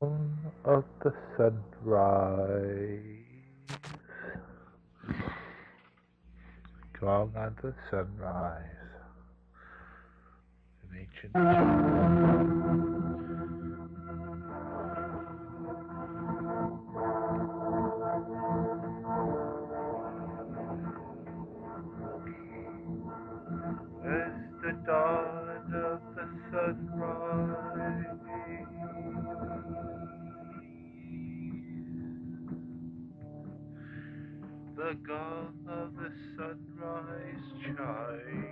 Dawn of the sunrise. Dawn of the sunrise. An ancient. The dawn of the sunrise. the god of the sunrise chimes.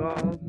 God.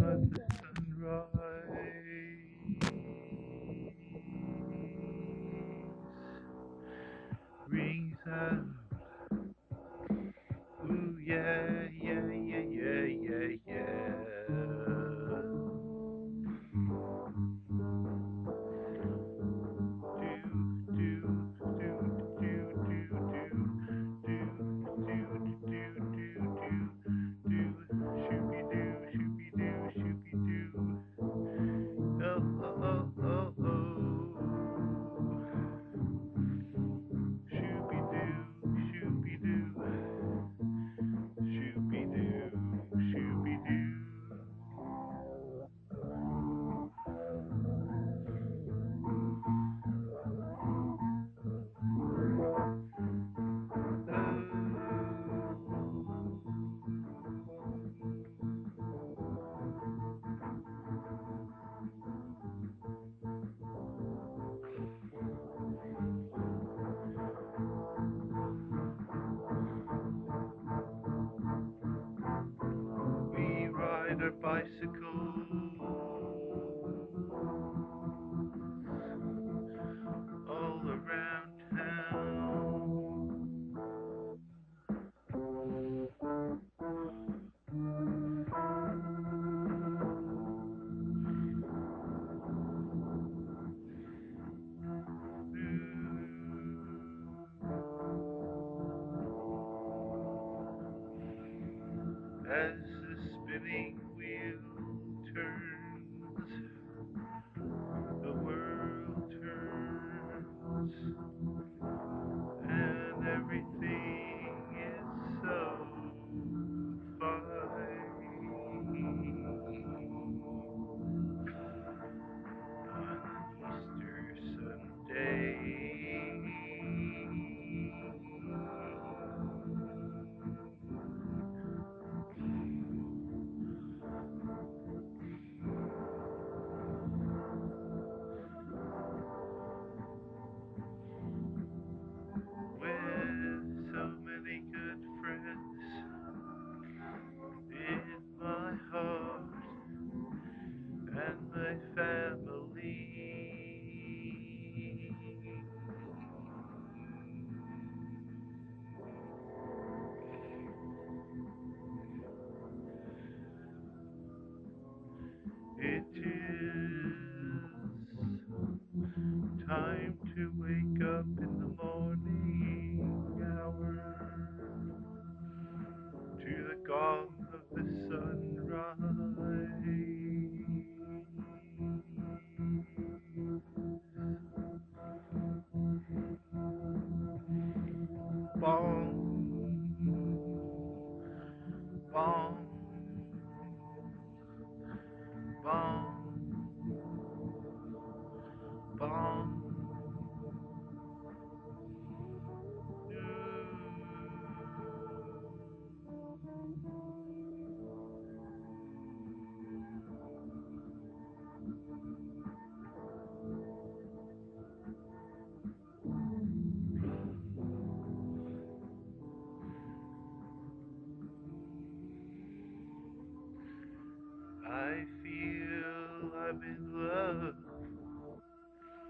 love is love.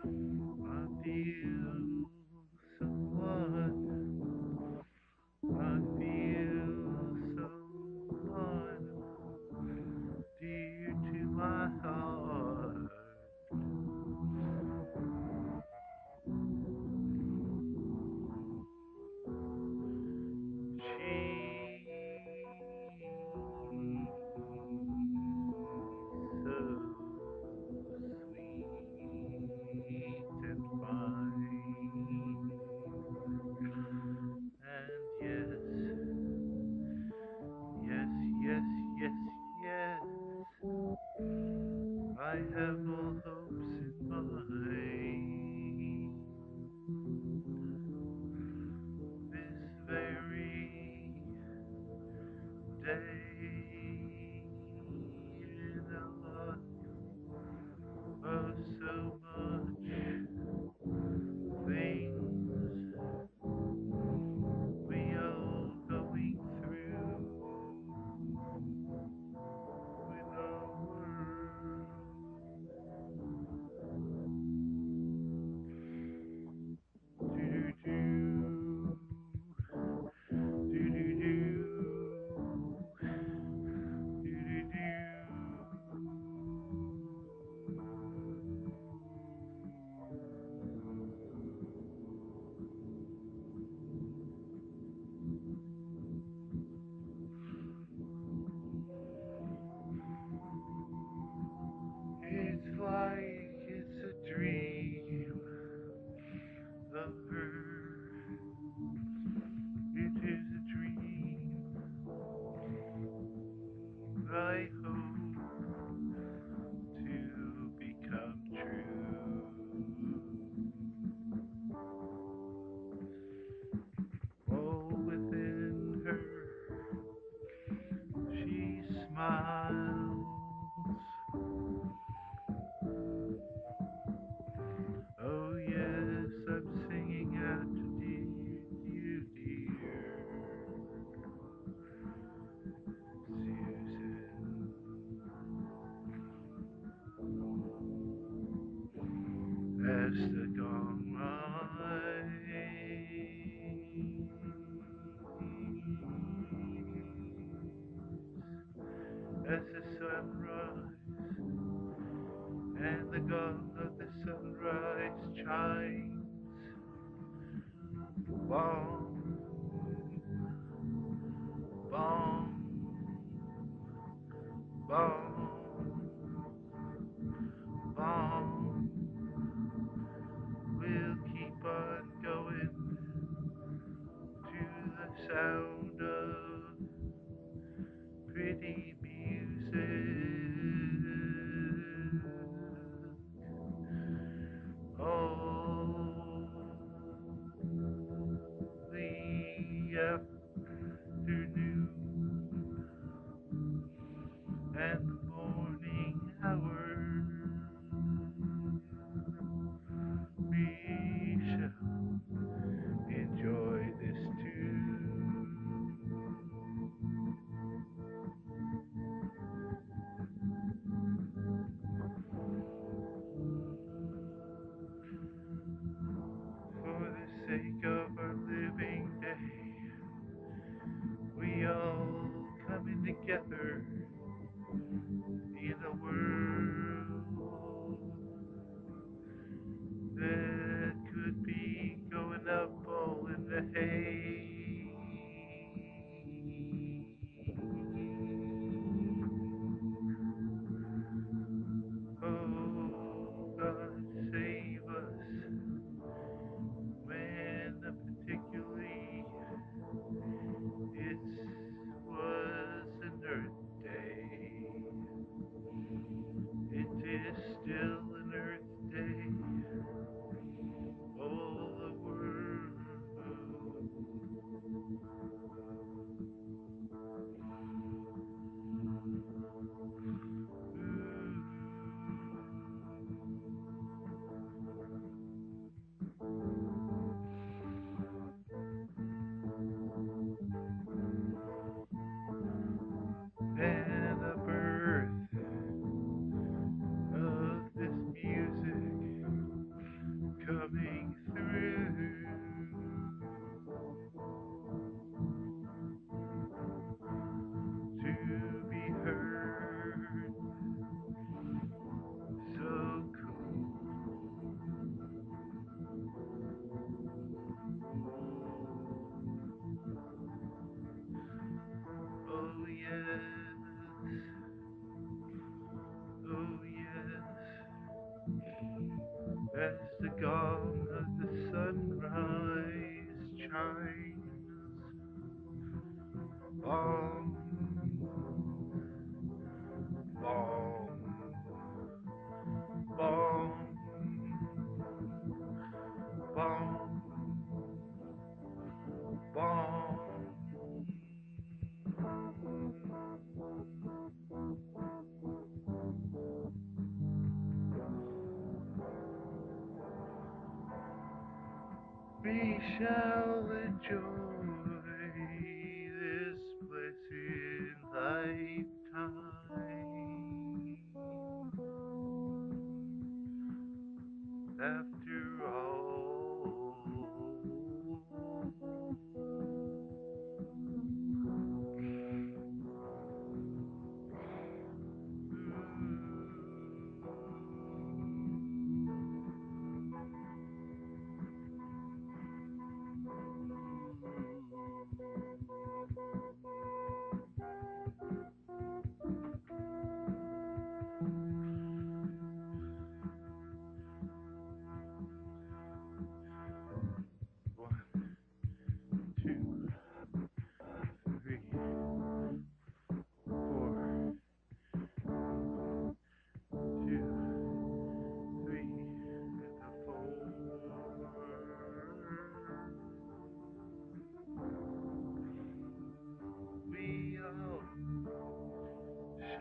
Until boom, boom, boom, boom. We'll keep on going to the sound of pretty. Shall enjoy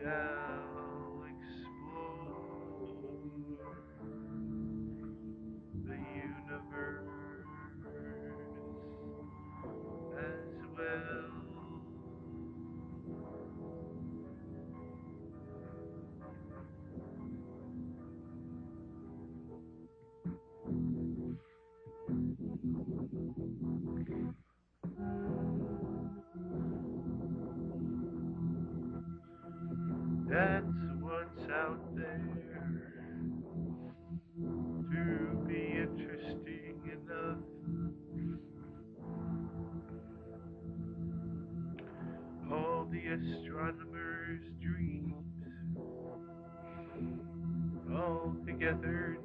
shall together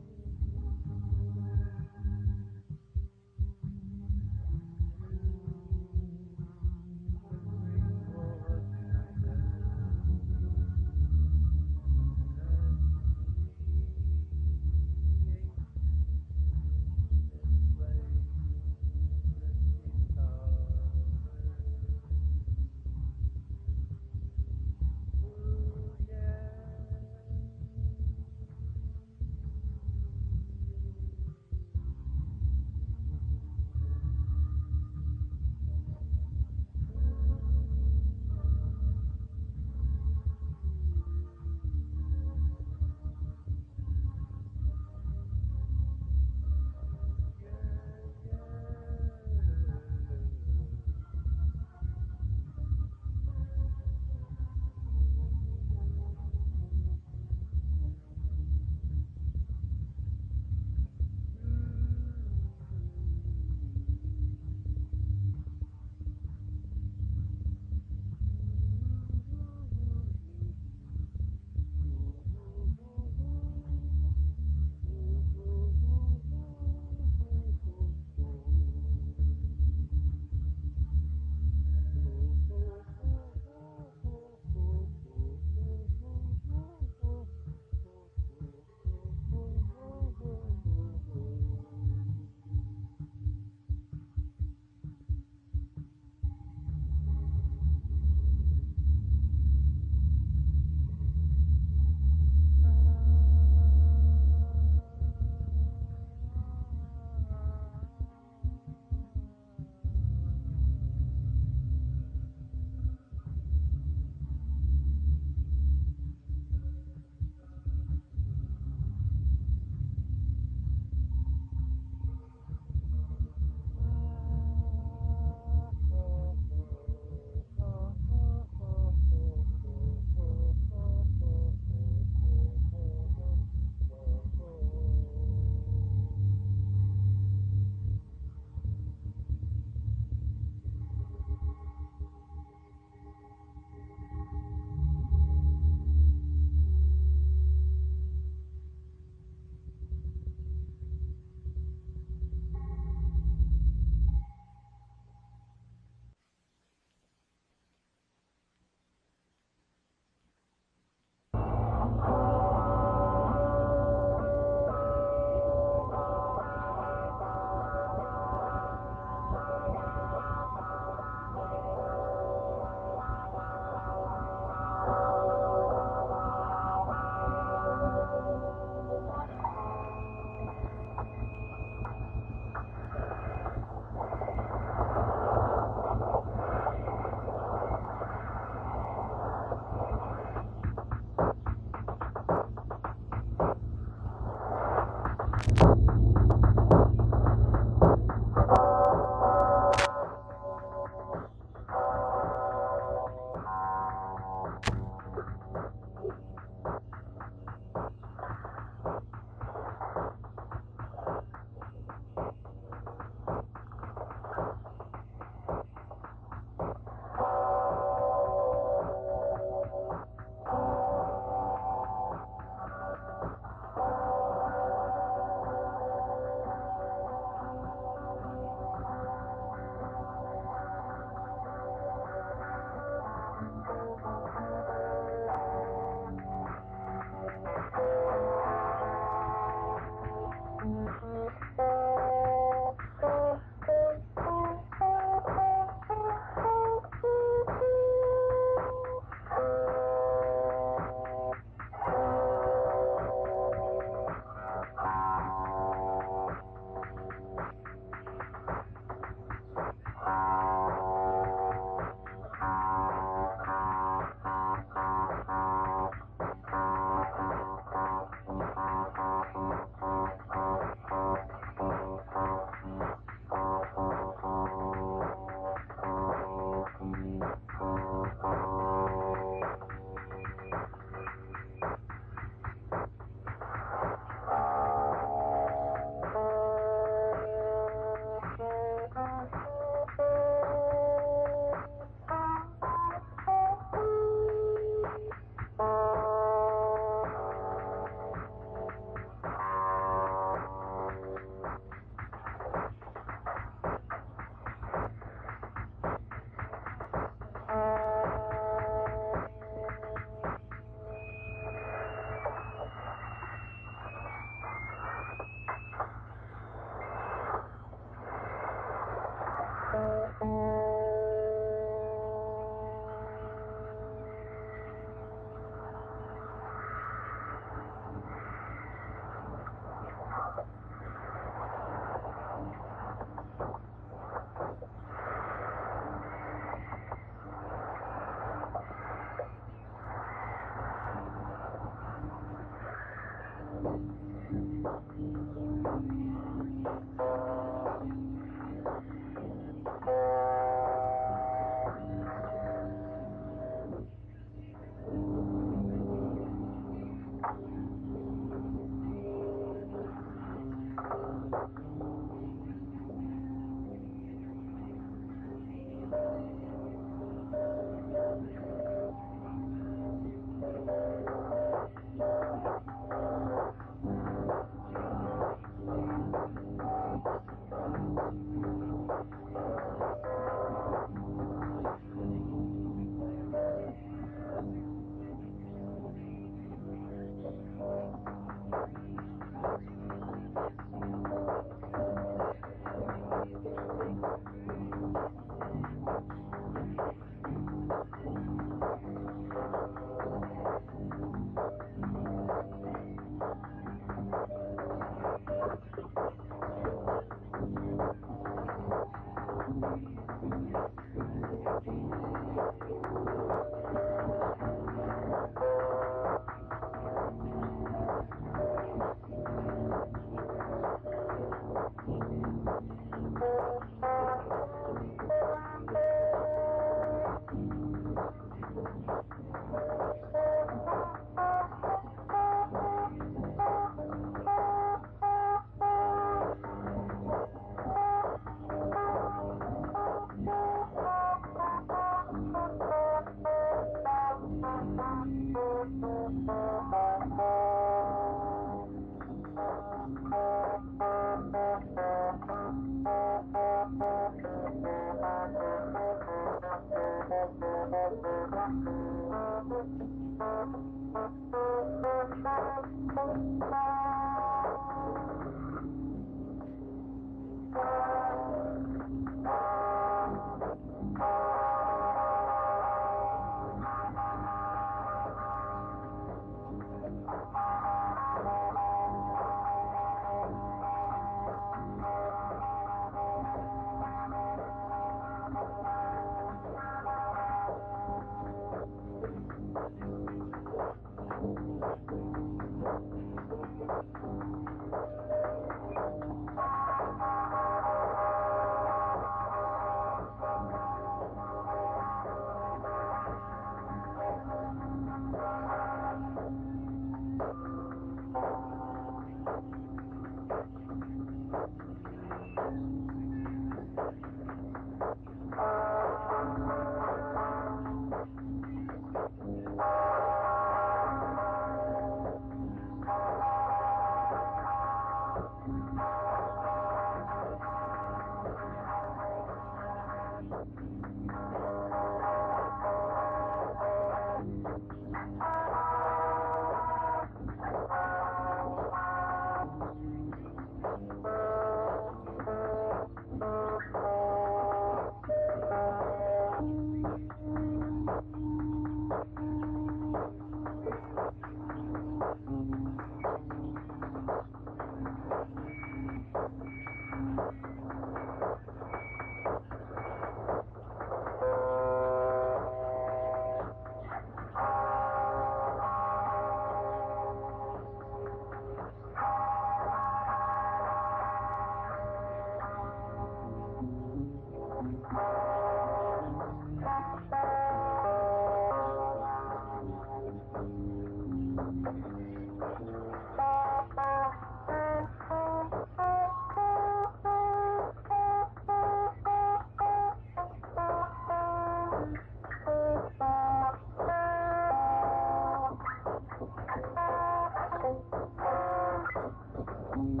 Thank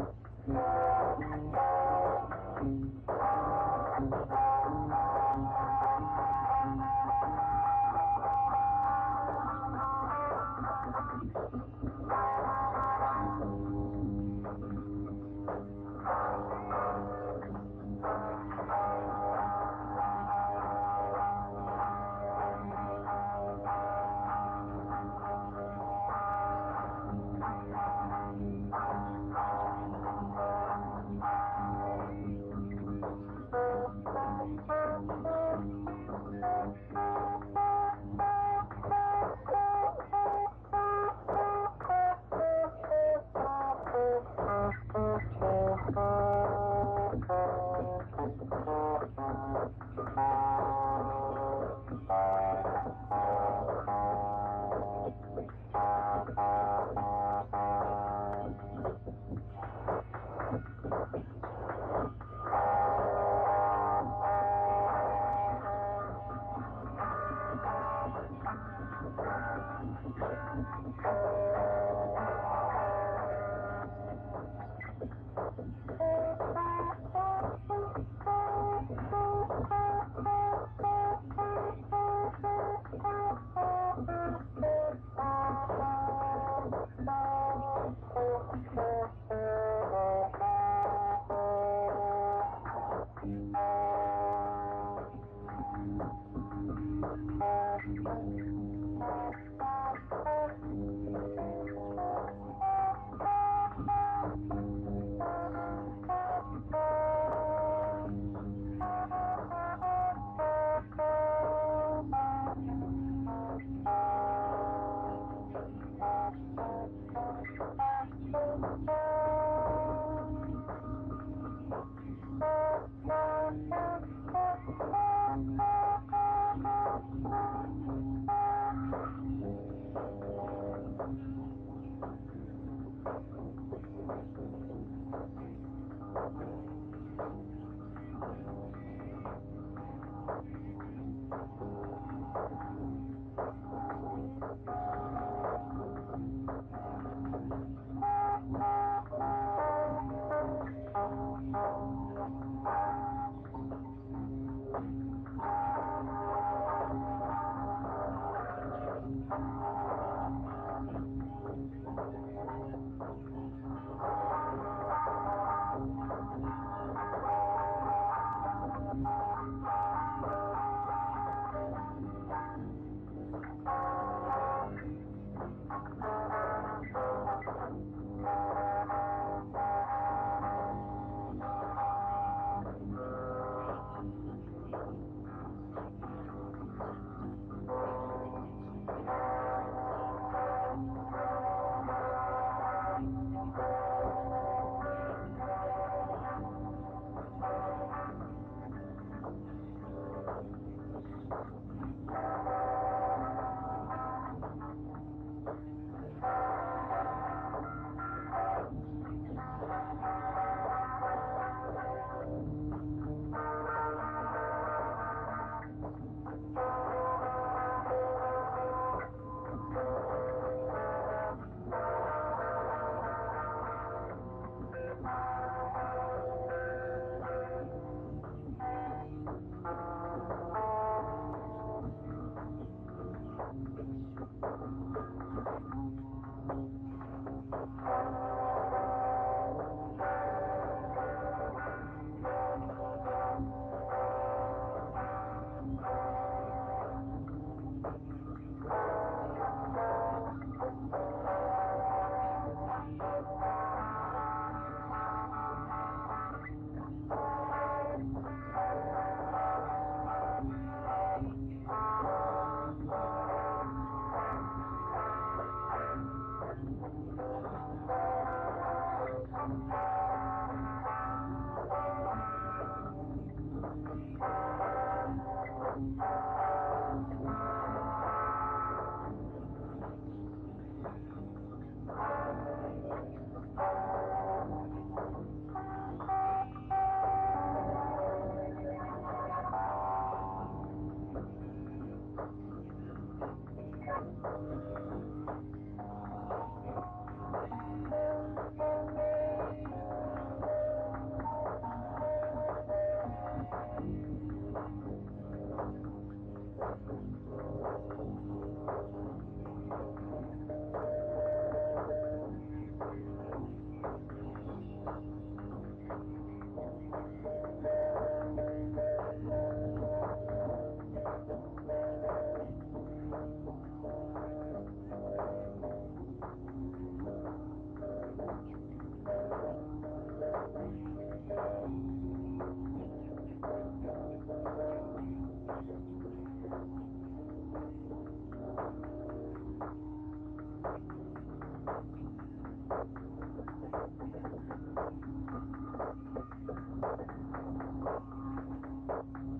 you. Thank you. work.